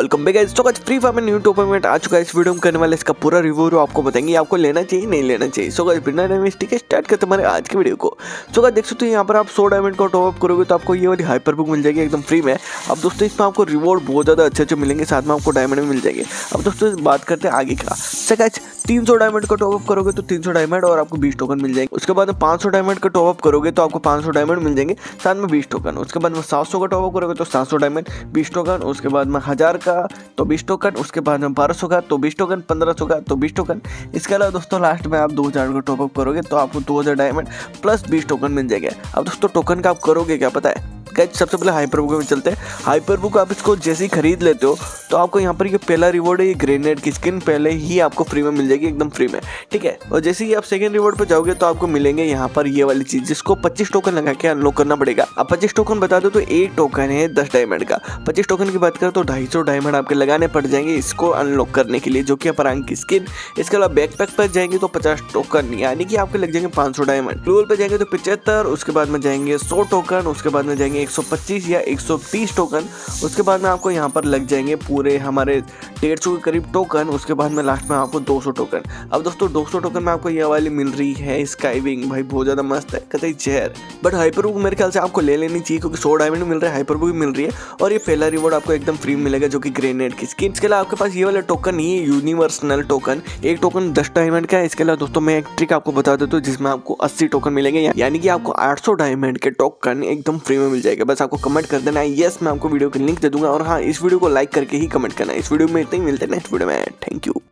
Welcome back guys तो आज Free Fire में न्यू टूर्नामेंट आ चुका है। इस वीडियो में करने वाले इसका पूरा रिव्यू आपको बताएँगे आपको लेना चाहिए, नहीं लेना चाहिए। सो गाइस बिना टाइम वेस्ट के स्टार्ट करते हमारे आज की वीडियो को। सो गाइस देख सकते हो, यहाँ पर आप 100 डायमंड का टॉप अप करोगे तो आपको ये वाली हाइपर बुक मिल जाएगी एकदम फ्री में। अब दोस्तों, इसमें आपको रिवॉर्ड बहुत ज़्यादा अच्छे अच्छे मिलेंगे, साथ में आपको डायमंड भी मिल जाएँगे। अब दोस्तों बात करते हैं आगे का। सो गाइस तीन सौ डायमंड का टॉप अप करोगे तो तीन सौ डायमंड और आपको बीस टोकन मिल जाएँगे। उसके बाद पाँच सौ डायमंड का टॉप अप करोगे तो आपको पाँच सौ डायमंड मिल जाएँगे। साथ में बीस टोकन उसके बाद में सात सौ का टॉप अप करोगे तो सात सौ डायमंड बीस टोकन उसके बाद में हज़ार का तो बीस टोकन उसके बाद में बारह सौ का तो बीस टोकन पंद्रह सौ का तो बीस टोकन इसके अलावा दोस्तों लास्ट में आप दो हज़ार का टॉपअप करोगे तो आपको दो हज़ार डायमंड प्लस बीस टोकन मिल जाएगा। अब दोस्तों टोकन का आप करोगे क्या, पता है? कैच सबसे पहले हाइपर बुक में चलते हैं। हाइपर बुक आप इसको जैसे ही खरीद लेते हो तो आपको यहाँ पर ये पहला रिवॉर्ड है, ये ग्रेनेड की स्किन पहले ही आपको फ्री में मिल जाएगी, एकदम फ्री में। ठीक है? और जैसे ही आप सेकंड रिवॉर्ड पर जाओगे तो आपको मिलेंगे यहाँ पर ये वाली चीज़, जिसको पच्चीस टोकन लगा के अनलॉक करना पड़ेगा। अब पच्चीस टोकन बता दो तो एक टोकन है दस डायमंड का। पच्चीस टोकन की बात करें तो ढाई सौ डायमंड आपके लगाने पड़ जाएँगे इसको अनलॉक करने के लिए, जो कि रंग की स्किन इसके अलावा बैकपैक पर जाएँगे तो पचास टोकन यानी कि आपके लग जाएँगे पाँच सौ डायमंड ग्लोबल पर जाएँगे तो पिछहत्तर उसके बाद में जाएँगे सौ टोकन उसके बाद में जाएँगे सौ पच्चीस या 130 टोकन उसके बाद में आपको यहाँ पर लग जाएँगे पूरे हमारे डेढ़ सौ के करीब टोकन उसके बाद में लास्ट में आपको 200 टोकन अब दोस्तों 200 टोकन में आपको ये वाली मिल रही है स्काई विंग भाई बहुत ज़्यादा मस्त है कतई जहर। बट हाइपर बुक मेरे ख्याल से आपको ले लेनी चाहिए, क्योंकि सौ डायमंड मिल रहा है हाइपर बुक मिल रही है, और ये पहला रिवॉर्ड आपको एकदम फ्री मिलेगा, जो कि ग्रेनेड की स्किन इसके अलावा आपके पास ये वाला टोकन नहीं है यूनिवर्सनल टोकन एक टोकन दस डायमंड का है, इसके अलावा दोस्तों, मैं एक ट्रिक आपको बता देता हूँ, जिसमें आपको अस्सी टोकन मिलेंगे यानी कि आपको आठ सौ डायमंड के टोकन एकदम फ्री में मिल जाएगा। बस आपको कमेंट कर देना। है यस मैं आपको वीडियो की लिंक दे दूँगा। और हाँ इस वीडियो को लाइक करके ही कमेंट करना। है इस वीडियो में इतना ही। मिलते हैं नेक्स्ट वीडियो में। Thank you